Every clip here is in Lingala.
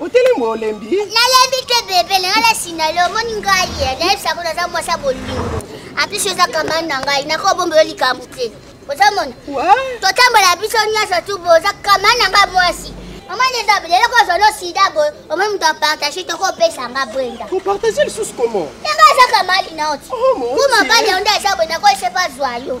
otelemi olembi nalembi te bebe nanga na sinale omoni ngai eh, nayebisa ko naza mwasi ya bolingo aplis oza kamani na ngai nakobombelo likambo te ozomona totambola biso nyonso tu bo oza kamani na ngai mwasi omoni eza lelo kozolo sida boye omoni moto apartage tokopesa nga brenda opartage lisusu komo yanga aza kamali na oti oh, ku mobali yango nde aza boye nakoyese bazwa yo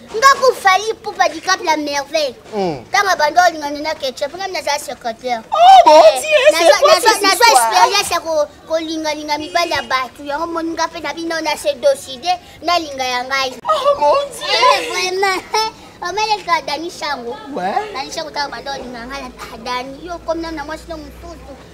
ndako fali ipupa dicap la merveille ntango hmm. abandi olingana na keche mpo ngai nazala secrétaire oh, eh, nazwa expérience ya kolingalinga mibali ya bato yango moninga mpe na bino na se doside nalinga ya ngai oh, eh, vraiment omeleka dani shango dani shango ntango bandi olinga ngai ah, dani yo okomi nano na mwasi no mosusu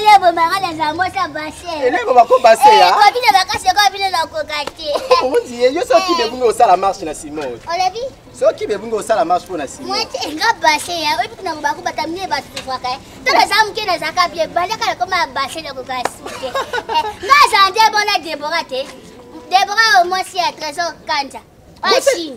eleko baka na zambo sa base eleko bako base ya kokine bakasi ekoyo bino na koka te omondi ye yo soki bebungi osala marche na sima oyo olobi soki bebungi osala marche mpo na sima mwete nga base ya oyebi kuna bako bata mie batufaka to naza moke nazaka bie bandaka nakoma base na koka sute nga zande bona debora te debora omwasi ya trésor kanja oyo chine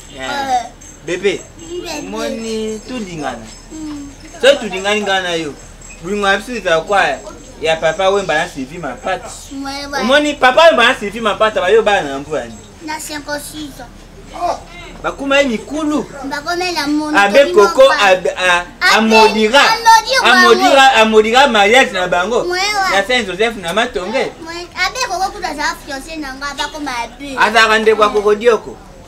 eh, bebe omoni tolingana soki tolingani ngai na yo bolingo ya biso ezala kwa ya papa wemba na sylvie mapata omoni papa wemba na sylvie mapata bayo bana na mvula nini bakoma ye mikulu abe koko amodira amodira amodira mariage na bango na saint joseph na matonge azalaka ndeko ya kokodioko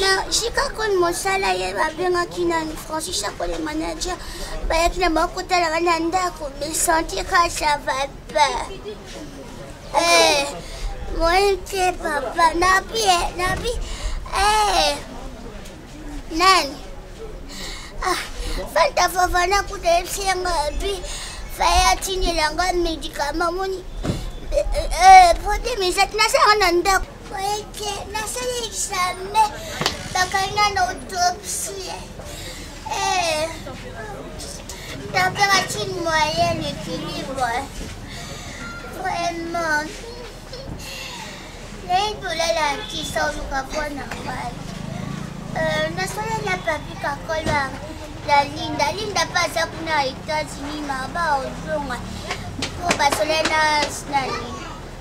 na chicagon mosala ye babengaki nani francis chacole manager bayaki na bango kotala bana ndako mesentir kasa vape moyen te papa nabi nabi nani fanta favana kuta yebisi yanga bi faye atindela nga médicament moni problème ezati nasala na ndako Boyeke nasali examen bakanga na autopsie eh, température moyenne équilibre vraiment naye tolala kisa oluka mpo na ngai eh, nasala na papi kakola ya linda linda mpe aza kuna etats-unis maba ozonga mpo basola na nani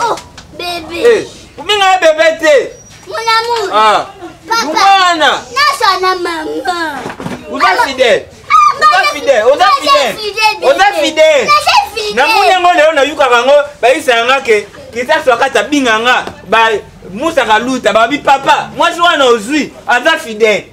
Oh, bébé. Eh, obenga bébé te. Mon amour. Ah. Papa. Mwana. Nasa na maman. Oza fidèle. Oza fidèle, oza fidèle. Oza fidèle. Na moni yango lelo nayukaka yango bayisa yanga ke kisasu akata binga nga ba musaka luta babi papa mwasi wana ozwi aza fidèle.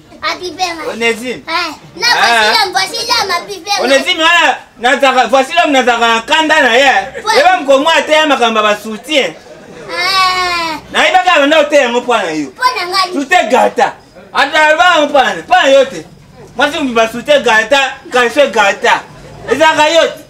Onésime. Na voici l'homme, voici l'homme, apipema. Onésime wana nazaka voici l'homme nazaka na kanda na ye. Eba mkongo ateya makambo ya basoutien. Nayebaka banda oteya yango mpo na yo. Tute gata. Atalaba yango mpo na mpo na yo te. Mwasi mobimba sute gata, kalfe gata. Ezalaka yo te.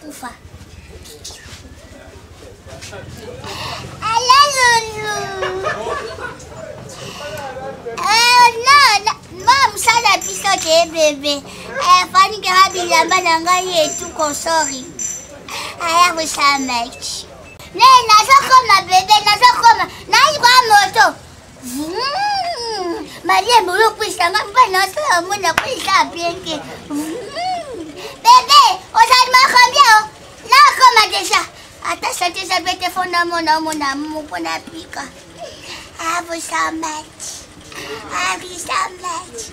kufa mosala ya biso te bebe fanikaka bilamba na ngai etu kosori aya kosamaki ne nazokoma bebe nazokoma nayi kwa moto Maria bolo kwisa nga mpa na sala mona kwisa bien te. Bébé, ozali ma combien o? Na koma déjà. Ata sante za bete fona mona mona moko na pika. Avo sa match. Avo sa match.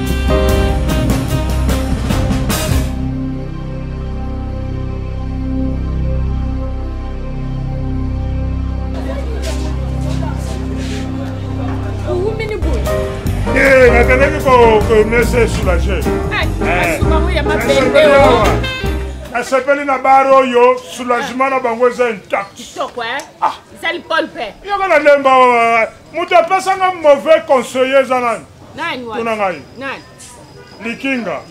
connaissez soulagé nasepeli na bare oyo soulagement na bango eza intact yoko nalemba moto apesanga mauvais conseiller eza nani tuna ngai likinga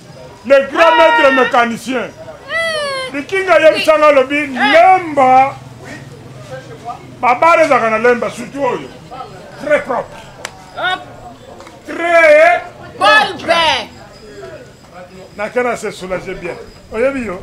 le grand maître mécanicien eh. likinga yebisanga alobi eh. lemba babare ezalaka na lemba surtout oyo très propre très propre nakena se soulager bien oyebi yo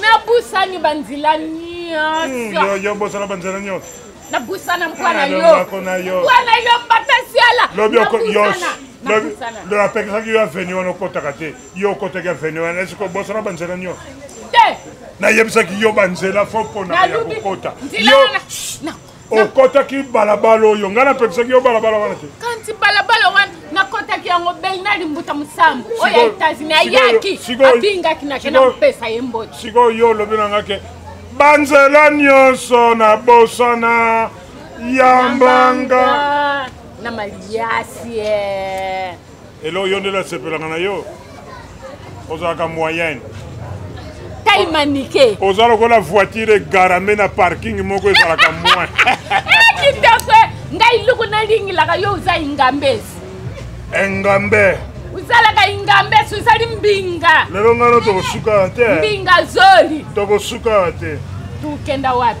nabusani banzela nyonso hmm, yo bosana banzela nyonso nabusana mpo na yo mpo na yo papa siala lobi apekisaki yo aveni wana okotaka te yo okotaki aveni wana esiko obosana banzela nyonso te nayebisaki yo banzela fo mpo na ya kokota yo okotaki balabala oyo ngai napekisaki yo balabala wana te kanti balabala wana nakotaki yango bernard mbuta mosambo oyo ya etats-unis ayaki abingaki nake nakopesa ye mboti sikoyo yo olobi na ngai ke banzela nyonso na bosana ya mbanga na maliasi eh. elo yo nde nasepelaka na yo ozalaka moyenne taille manike oza lokola voiture egarame na parking moko ezalaka moins kitoko eh, ngai luku nalingilaka yo oza ingambes engambe osalaka ingambe so ezali mbinga lelo ngano tokosuka te mbinga zoli tokosuka te tokenda wapi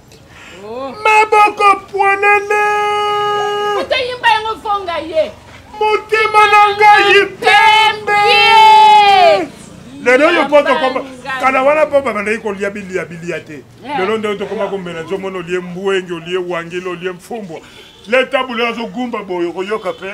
maboko pwanene otoyimba yango vonga ye motema na ngai pembe lelo oyo mpo tokoma kala wana mpo babandaki kolia bilia bilia te eh. lelo nde tokoma komela nzo mona olie mbwenge olie wangila olie mfumbwa leta bule azogumba boye okoyoka mpe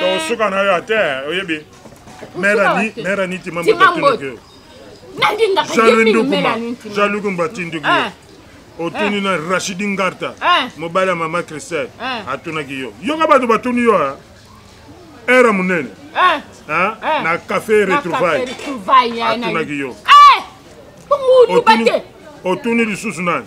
tosuka na yo ate oyebi mera niti mambotatindoki jalugu mba tindoki eh. otuni eh. na rachidi ngarta eh. mobali ya mama christelle atunaki yo yoka bato batuni yo era monene na café retrouvaille atunaki yo otuni lisusu nani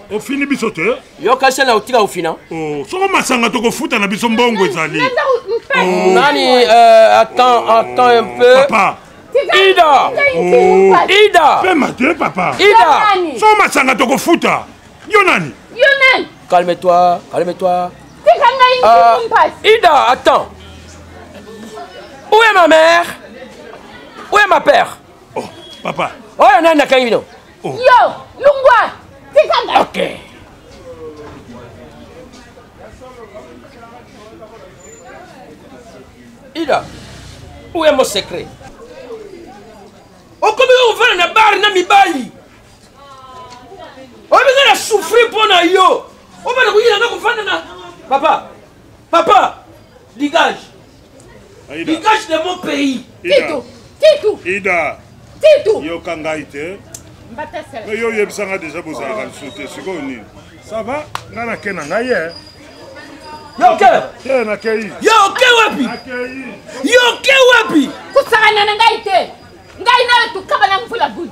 ofini biso te yoka sela otika ofina oh, soko masanga tokofuta na biso mbongo ezali oh. nani euh, attends attends un peu papa ida oh. ida pema te papa ida soko masanga tokofuta yo nani yo nani calme toi calme toi tika ngai ah, ida attends où est ma mère où est ma père oh papa oyo nani nakangi bino Oh. Yo, lungwa, tika nga. Okay. Ida, où est mon secret? okomi kovanda na bare na mibali oyebi nga na souffrir mpo na yo obanda koyina nga kovanda na papa papa dégage dégage de mon pays titu titu ida titu yoka ngai te me yo oyebisa ngai deja bozalaka lisusu te sikoyo nini ça va ngai nake na ngai ye yoke te nakei yoke wapi yoke wapi kosakana na ngai te ngai nayo tokabana mvula buli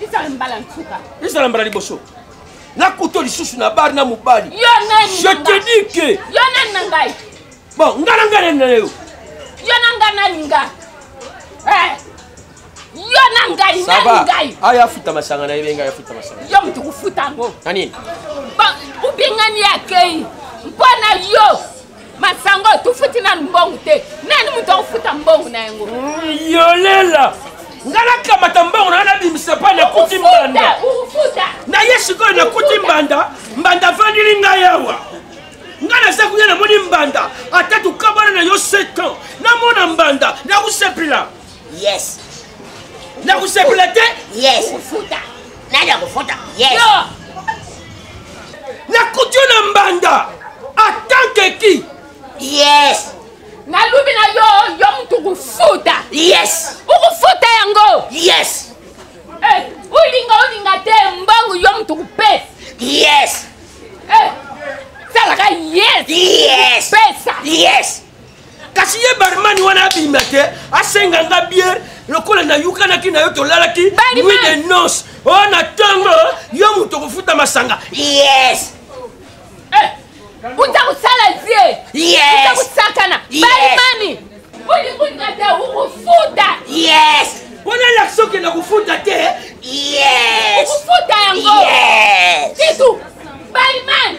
ezala mbala nsuka ezala mbala liboso nakuto lisusu na bar na mobali yo nani je te dis que yo nani na ngai bon nga na ngai nani na yo yo na ngai nani nga eh, yo na ngai nani ngai aya afuta masanga na yebe ngai afuta masanga yo moto kofuta yango na nini obengani akei mpo na yo masango tofuti nanu mbongo te nani moto akofuta mbongo na yango mm, yolela nga nakamata mbongo na nga nabimisa mpa nakuti mbanda na ye sikoyo nakuti mbanda mbanda afandili ngai awa nga naza kuya namoni mbanda ata tokabana na yo 7 ans namona mbanda nakusepela yes na kosepela te yes kofuta nani akofuta yes nakuti yo na mbanda atanke ki yes nalubi na yo yo mutu kofuta yes okofuta yango yes eh, olinga olinga te mbongo yo mutu kopesa yes eh, salaka yes yes pesa yes kasi ye barmani wana abima te asenga nga biere lokola nayukanaki na yo tolalaki nuit de nonce o oh, na ntongo yo moto okofuta masanga yes eh, uta kosala vie uta kosakana barmani olingolinga te okofuta yes wana lakisi okenda kofuta te yes okofuta yango titu barmani